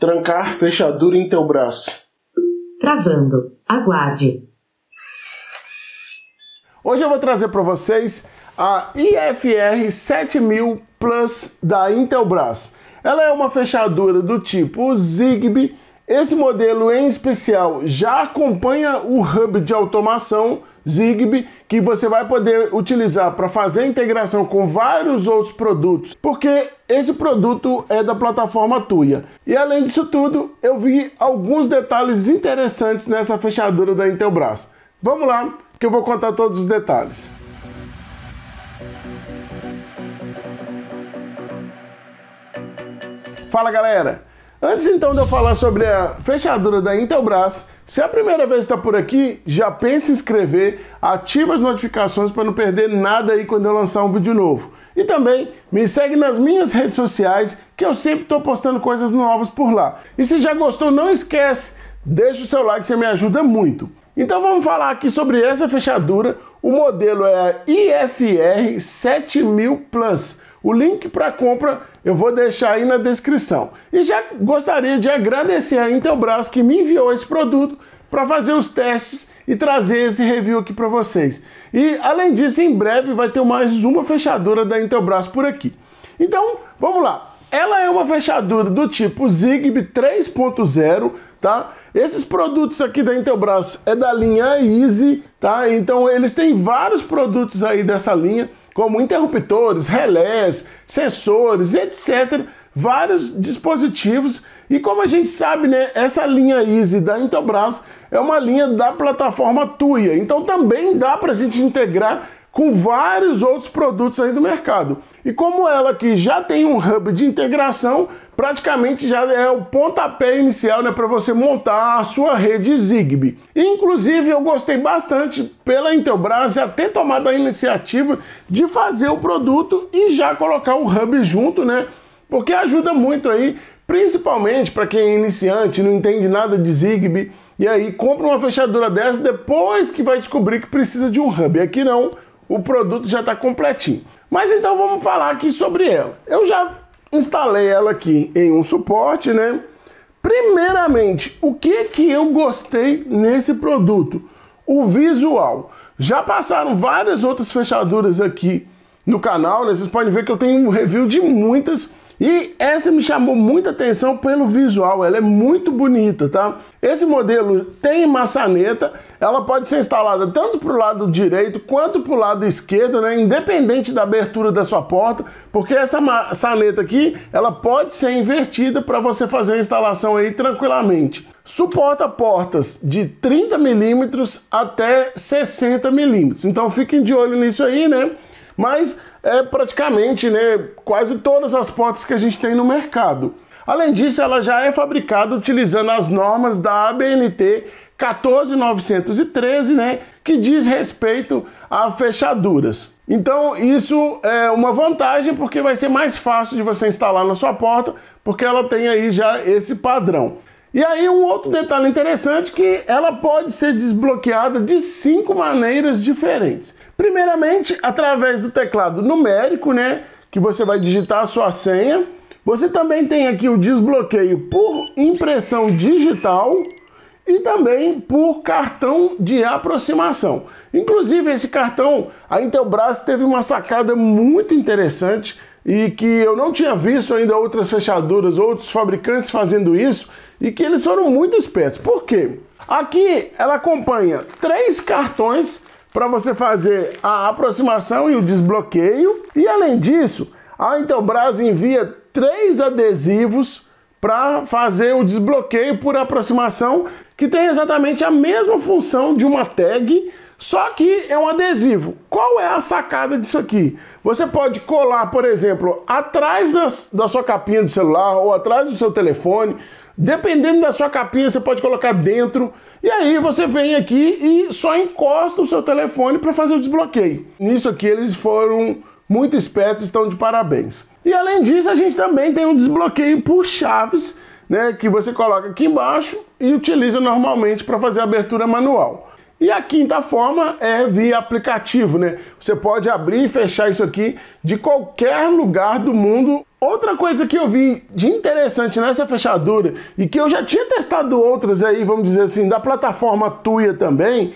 Trancar fechadura em teu braço. Travando. Aguarde. Hoje eu vou trazer para vocês a IFR 7000 Plus da Intelbras. Ela é uma fechadura do tipo Zigbee. Esse modelo em especial já acompanha o hub de automação Zigbee que você vai poder utilizar para fazer integração com vários outros produtos, porque esse produto é da plataforma Tuya. E além disso tudo, eu vi alguns detalhes interessantes nessa fechadura da Intelbras. Vamos lá, que eu vou contar todos os detalhes. Fala galera! Antes então de eu falar sobre a fechadura da Intelbras, se é a primeira vez está por aqui, já pense em inscrever, ativa as notificações para não perder nada aí quando eu lançar um vídeo novo. E também me segue nas minhas redes sociais, que eu sempre estou postando coisas novas por lá. E se já gostou, não esquece, deixa o seu like, você me ajuda muito. Então vamos falar aqui sobre essa fechadura. O modelo é a IFR 7000 Plus. O link para compra eu vou deixar aí na descrição. E já gostaria de agradecer a Intelbras que me enviou esse produto para fazer os testes e trazer esse review aqui para vocês. E além disso, em breve vai ter mais uma fechadura da Intelbras por aqui. Então, vamos lá. Ela é uma fechadura do tipo Zigbee 3.0, tá? Esses produtos aqui da Intelbras é da linha Easy, tá? Então eles têm vários produtos aí dessa linha como interruptores, relés, sensores, etc. Vários dispositivos. E como a gente sabe, né, essa linha Easy da Intelbras é uma linha da plataforma Tuya. Então também dá para a gente integrar com vários outros produtos aí do mercado. E como ela aqui já tem um hub de integração, praticamente já é o pontapé inicial né, para você montar a sua rede Zigbee. Inclusive, eu gostei bastante pela Intelbras já ter tomado a iniciativa de fazer o produto e já colocar o hub junto, né? Porque ajuda muito aí, principalmente para quem é iniciante, não entende nada de Zigbee, e aí compra uma fechadura dessa depois que vai descobrir que precisa de um hub. Aqui não, o produto já está completinho. Mas então vamos falar aqui sobre ela. Eu já instalei ela aqui em um suporte, né? Primeiramente, o que que eu gostei nesse produto? O visual. Já passaram várias outras fechaduras aqui no canal, né? Vocês podem ver que eu tenho um review de muitas e essa me chamou muita atenção pelo visual, ela é muito bonita, tá? Esse modelo tem maçaneta, ela pode ser instalada tanto para o lado direito quanto para o lado esquerdo, né? Independente da abertura da sua porta, porque essa maçaneta aqui, ela pode ser invertida para você fazer a instalação aí tranquilamente. Suporta portas de 30 milímetros até 60 milímetros, então fiquem de olho nisso aí, né? Mas é praticamente né, quase todas as portas que a gente tem no mercado. Além disso, ela já é fabricada utilizando as normas da ABNT 14913, né, que diz respeito a fechaduras. Então, isso é uma vantagem porque vai ser mais fácil de você instalar na sua porta, porque ela tem aí já esse padrão. E aí um outro detalhe interessante que ela pode ser desbloqueada de cinco maneiras diferentes. Primeiramente, através do teclado numérico, né, que você vai digitar a sua senha. Você também tem aqui o desbloqueio por impressão digital e também por cartão de aproximação. Inclusive, esse cartão, a Intelbras teve uma sacada muito interessante e que eu não tinha visto ainda outras fechaduras, outros fabricantes fazendo isso e que eles foram muito espertos. Por quê? Aqui ela acompanha três cartões para você fazer a aproximação e o desbloqueio. E além disso, a Intelbras envia três adesivos para fazer o desbloqueio por aproximação, que tem exatamente a mesma função de uma tag, só que é um adesivo. Qual é a sacada disso aqui? Você pode colar, por exemplo, atrás das, da sua capinha do celular ou atrás do seu telefone, Dependendo da sua capinha, você pode colocar dentro. E aí você vem aqui e só encosta o seu telefone para fazer o desbloqueio. Nisso aqui eles foram muito espertos, estão de parabéns. E além disso, a gente também tem um desbloqueio por chaves, né, que você coloca aqui embaixo e utiliza normalmente para fazer a abertura manual. E a quinta forma é via aplicativo, né? Você pode abrir e fechar isso aqui de qualquer lugar do mundo. Outra coisa que eu vi de interessante nessa fechadura e que eu já tinha testado outras aí, vamos dizer assim, da plataforma Tuya também,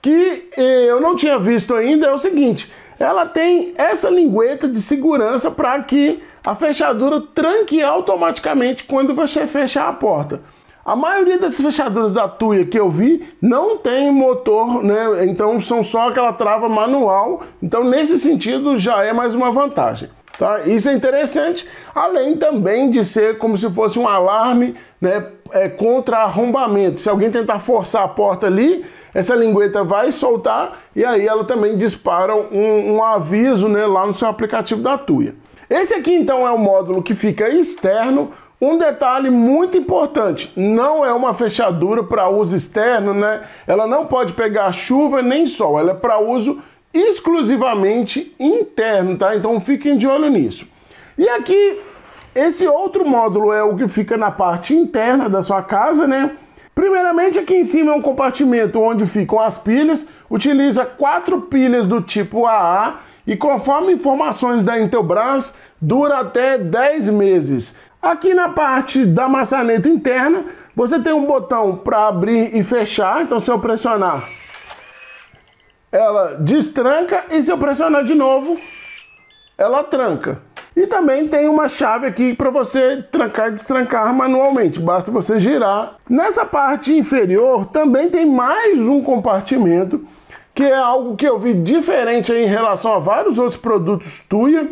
que eh, eu não tinha visto ainda é o seguinte: ela tem essa lingueta de segurança para que a fechadura tranque automaticamente quando você fechar a porta. A maioria dessas fechaduras da Tuya que eu vi não tem motor, né? Então são só aquela trava manual. Então nesse sentido já é mais uma vantagem. Tá? Isso é interessante, além também de ser como se fosse um alarme né, é, contra arrombamento. Se alguém tentar forçar a porta ali, essa lingueta vai soltar e aí ela também dispara um, um aviso né, lá no seu aplicativo da Tuya. Esse aqui então é o módulo que fica externo um detalhe muito importante, não é uma fechadura para uso externo, né? Ela não pode pegar chuva nem sol, ela é para uso exclusivamente interno, tá? Então fiquem de olho nisso. E aqui, esse outro módulo é o que fica na parte interna da sua casa, né? Primeiramente, aqui em cima é um compartimento onde ficam as pilhas, utiliza quatro pilhas do tipo AA e conforme informações da Intelbras, dura até 10 meses. Aqui na parte da maçaneta interna, você tem um botão para abrir e fechar. Então, se eu pressionar, ela destranca e se eu pressionar de novo, ela tranca. E também tem uma chave aqui para você trancar e destrancar manualmente, basta você girar. Nessa parte inferior também tem mais um compartimento, que é algo que eu vi diferente em relação a vários outros produtos Tuya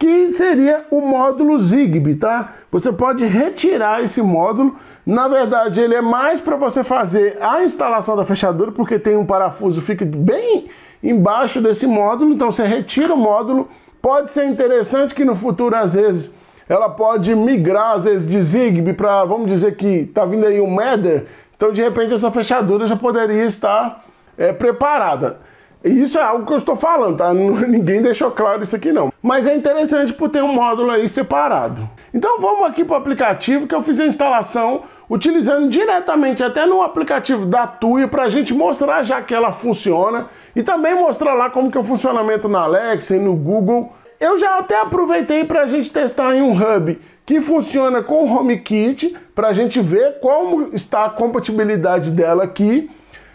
que seria o módulo Zigbee, tá? Você pode retirar esse módulo. Na verdade, ele é mais para você fazer a instalação da fechadura, porque tem um parafuso fica bem embaixo desse módulo, então você retira o módulo. Pode ser interessante que no futuro, às vezes, ela pode migrar, às vezes, de Zigbee para, vamos dizer que tá vindo aí um Matter, então de repente essa fechadura já poderia estar é, preparada. Isso é algo que eu estou falando, tá? Ninguém deixou claro isso aqui não. Mas é interessante por ter um módulo aí separado. Então vamos aqui para o aplicativo que eu fiz a instalação utilizando diretamente até no aplicativo da Tuya para a gente mostrar já que ela funciona e também mostrar lá como que é o funcionamento na Alexa e no Google. Eu já até aproveitei para a gente testar em um hub que funciona com o HomeKit para a gente ver como está a compatibilidade dela aqui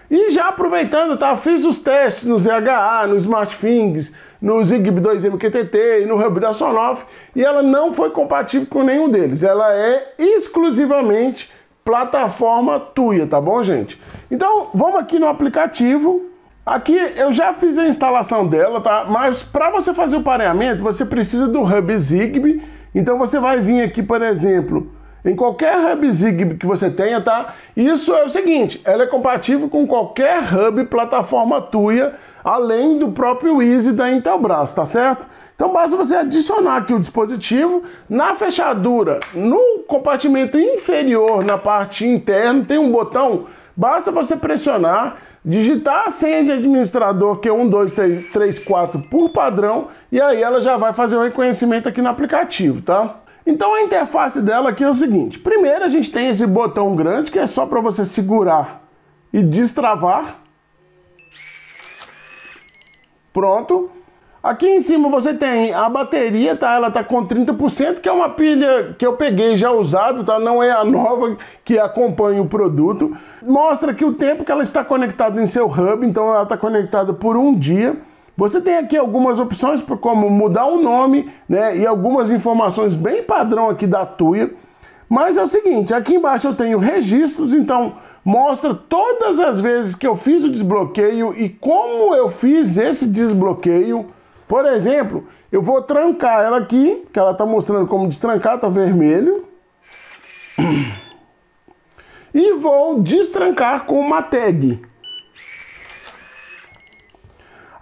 e já aproveitando, tá? Fiz os testes no ZHA, no SmartThings, no Zigbee 2 MQTT e no Hub da Sonoff e ela não foi compatível com nenhum deles. Ela é exclusivamente plataforma Tuya, tá bom, gente? Então, vamos aqui no aplicativo. Aqui eu já fiz a instalação dela, tá? Mas para você fazer o pareamento, você precisa do Hub Zigbee. Então você vai vir aqui, por exemplo, em qualquer hub Zigbee que você tenha, tá? Isso é o seguinte, ela é compatível com qualquer hub plataforma Tuya, além do próprio Easy da Intelbras, tá certo? Então basta você adicionar aqui o dispositivo na fechadura, no compartimento inferior, na parte interna, tem um botão, basta você pressionar, digitar a senha de administrador, que é 1, 2, 3, 4 por padrão, e aí ela já vai fazer o reconhecimento aqui no aplicativo, tá? Então a interface dela aqui é o seguinte: primeiro a gente tem esse botão grande que é só para você segurar e destravar. Pronto. Aqui em cima você tem a bateria, tá? Ela tá com 30%, que é uma pilha que eu peguei já usado, tá? Não é a nova que acompanha o produto. Mostra que o tempo que ela está conectada em seu hub, então ela está conectada por um dia. Você tem aqui algumas opções como mudar o nome, né, e algumas informações bem padrão aqui da Tuya. Mas é o seguinte, aqui embaixo eu tenho registros, então mostra todas as vezes que eu fiz o desbloqueio e como eu fiz esse desbloqueio. Por exemplo, eu vou trancar ela aqui, que ela está mostrando como destrancar, tá vermelho. E vou destrancar com uma tag.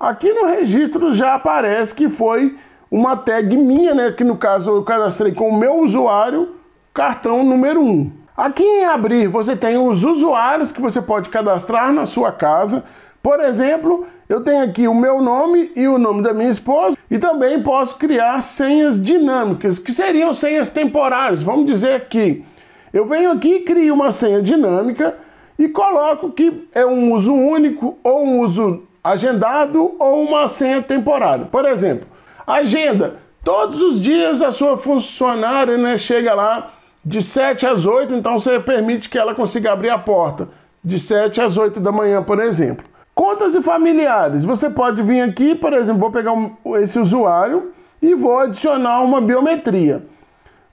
Aqui no registro já aparece que foi uma tag minha, né? Que no caso eu cadastrei com o meu usuário, cartão número 1. Aqui em abrir você tem os usuários que você pode cadastrar na sua casa. Por exemplo, eu tenho aqui o meu nome e o nome da minha esposa e também posso criar senhas dinâmicas, que seriam senhas temporárias. Vamos dizer que eu venho aqui e crio uma senha dinâmica e coloco que é um uso único ou um uso agendado ou uma senha temporária. Por exemplo, agenda. Todos os dias a sua funcionária né, chega lá de 7 às 8, então você permite que ela consiga abrir a porta de 7 às 8 da manhã, por exemplo. Contas e familiares. Você pode vir aqui, por exemplo, vou pegar esse usuário e vou adicionar uma biometria.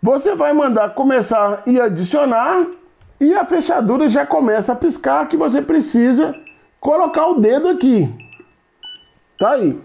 Você vai mandar começar e adicionar e a fechadura já começa a piscar que você precisa colocar o dedo aqui. Tá aí.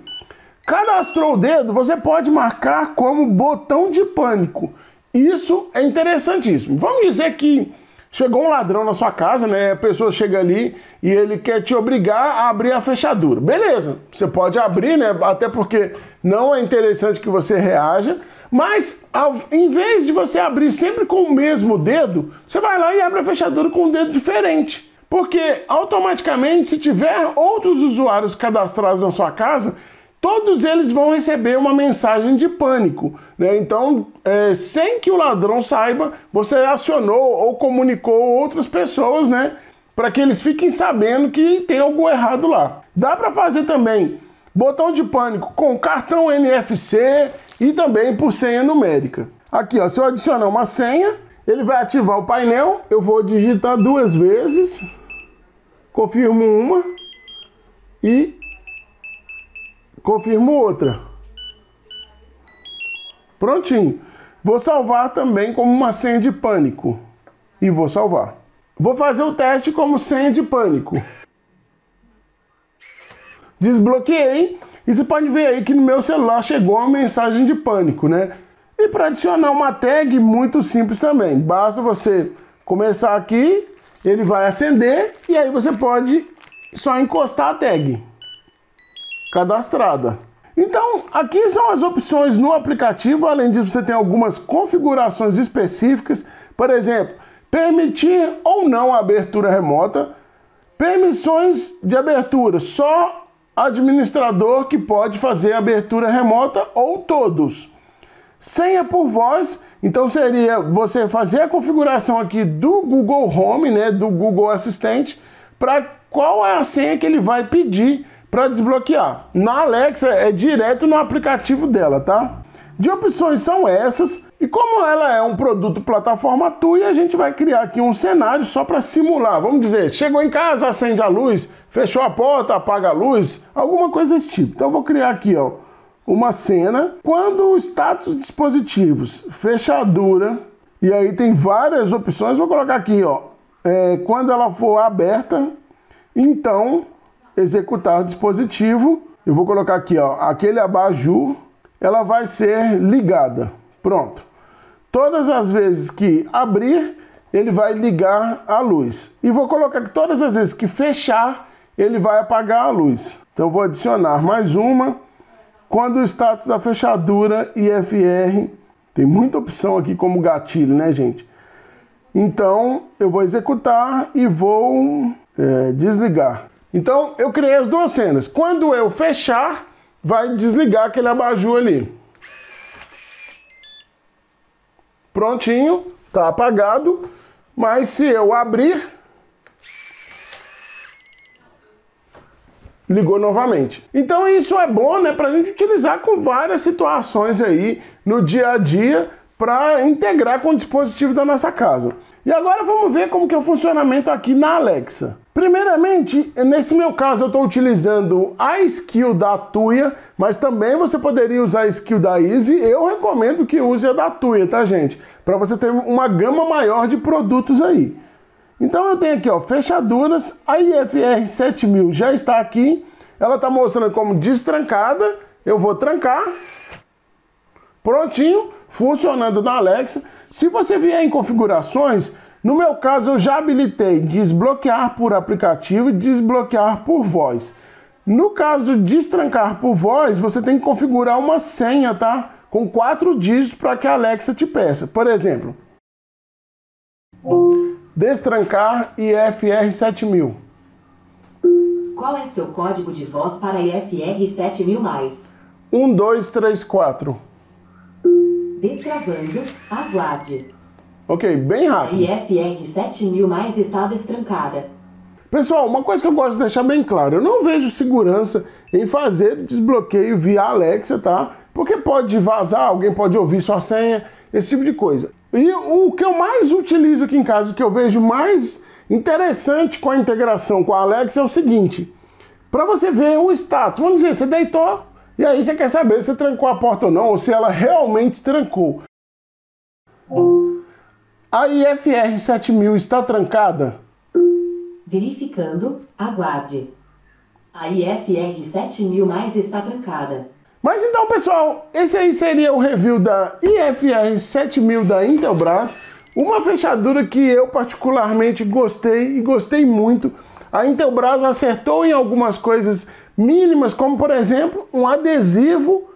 Cadastrou o dedo, você pode marcar como botão de pânico. Isso é interessantíssimo. Vamos dizer que chegou um ladrão na sua casa, né? A pessoa chega ali e ele quer te obrigar a abrir a fechadura. Beleza, você pode abrir, né? Até porque não é interessante que você reaja. Mas ao, em vez de você abrir sempre com o mesmo dedo, você vai lá e abre a fechadura com um dedo diferente. Porque automaticamente, se tiver outros usuários cadastrados na sua casa, todos eles vão receber uma mensagem de pânico. Né? Então, é, sem que o ladrão saiba, você acionou ou comunicou outras pessoas, né? Para que eles fiquem sabendo que tem algo errado lá. Dá para fazer também botão de pânico com cartão NFC e também por senha numérica. Aqui, ó, se eu adicionar uma senha, ele vai ativar o painel. Eu vou digitar duas vezes confirmo uma e confirmo outra. Prontinho. Vou salvar também como uma senha de pânico. E vou salvar. Vou fazer o teste como senha de pânico. Desbloqueei. E você pode ver aí que no meu celular chegou uma mensagem de pânico, né? E para adicionar uma tag, muito simples também. Basta você começar aqui ele vai acender e aí você pode só encostar a tag cadastrada. Então, aqui são as opções no aplicativo. Além disso, você tem algumas configurações específicas. Por exemplo, permitir ou não a abertura remota. Permissões de abertura, só administrador que pode fazer abertura remota ou todos. Senha por voz, então seria você fazer a configuração aqui do Google Home, né, do Google Assistente, para qual é a senha que ele vai pedir para desbloquear. Na Alexa é direto no aplicativo dela, tá? De opções são essas, e como ela é um produto plataforma TUI, a gente vai criar aqui um cenário só para simular. Vamos dizer, chegou em casa, acende a luz, fechou a porta, apaga a luz, alguma coisa desse tipo. Então eu vou criar aqui, ó, uma cena quando o status dispositivos, fechadura, e aí tem várias opções, vou colocar aqui, ó, é, quando ela for aberta, então executar o dispositivo, eu vou colocar aqui, ó, aquele abajur, ela vai ser ligada. Pronto. Todas as vezes que abrir, ele vai ligar a luz. E vou colocar que todas as vezes que fechar, ele vai apagar a luz. Então vou adicionar mais uma quando o status da fechadura IFR, tem muita opção aqui como gatilho, né, gente? Então, eu vou executar e vou é, desligar. Então, eu criei as duas cenas. Quando eu fechar, vai desligar aquele abajur ali. Prontinho, tá apagado. Mas se eu abrir, ligou novamente. Então isso é bom, né, para a gente utilizar com várias situações aí no dia a dia para integrar com o dispositivo da nossa casa. E agora vamos ver como que é o funcionamento aqui na Alexa. Primeiramente, nesse meu caso eu estou utilizando a skill da Tuya, mas também você poderia usar a skill da Easy. Eu recomendo que use a da Tuya, tá gente? Para você ter uma gama maior de produtos aí. Então eu tenho aqui, ó, fechaduras, a IFR 7000 já está aqui, ela está mostrando como destrancada, eu vou trancar, prontinho, funcionando na Alexa. Se você vier em configurações, no meu caso eu já habilitei desbloquear por aplicativo e desbloquear por voz. No caso de destrancar por voz, você tem que configurar uma senha, tá? Com quatro dígitos para que a Alexa te peça. Por exemplo, Destrancar IFR 7000. Qual é seu código de voz para IFR 7000 mais? 1234. Destravando, aguarde. Ok, bem rápido. IFR 7000 mais está destrancada. Pessoal, uma coisa que eu gosto de deixar bem claro, eu não vejo segurança em fazer desbloqueio via Alexa, tá? Porque pode vazar, alguém pode ouvir sua senha, esse tipo de coisa. E o que eu mais utilizo aqui em casa, que eu vejo mais interessante com a integração com a Alexa é o seguinte: para você ver o status, vamos dizer, você deitou e aí você quer saber se trancou a porta ou não, ou se ela realmente trancou. A IFR 7000 está trancada? Verificando, aguarde. A IFR 7000 mais está trancada. Mas então, pessoal, esse aí seria o review da IFR 7000 da Intelbras, uma fechadura que eu particularmente gostei e gostei muito. A Intelbras acertou em algumas coisas mínimas, como por exemplo, um adesivo,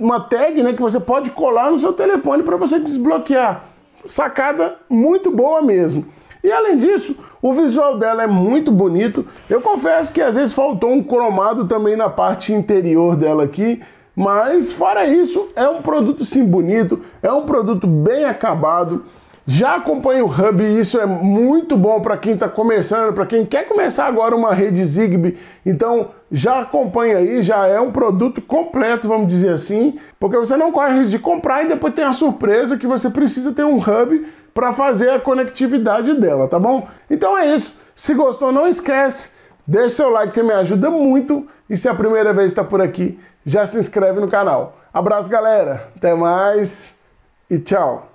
uma tag, né, que você pode colar no seu telefone para você desbloquear. Sacada muito boa mesmo. E além disso, o visual dela é muito bonito. Eu confesso que às vezes faltou um cromado também na parte interior dela aqui, mas fora isso, é um produto sim bonito, é um produto bem acabado. Já acompanha o Hub e isso é muito bom para quem está começando, para quem quer começar agora uma rede Zigbee. Então já acompanha aí, já é um produto completo, vamos dizer assim, porque você não corre risco de comprar e depois tem a surpresa que você precisa ter um Hub para fazer a conectividade dela, tá bom? Então é isso. Se gostou, não esquece, deixa seu like, você me ajuda muito. E se é a primeira vez está por aqui, já se inscreve no canal. Abraço, galera. Até mais e tchau.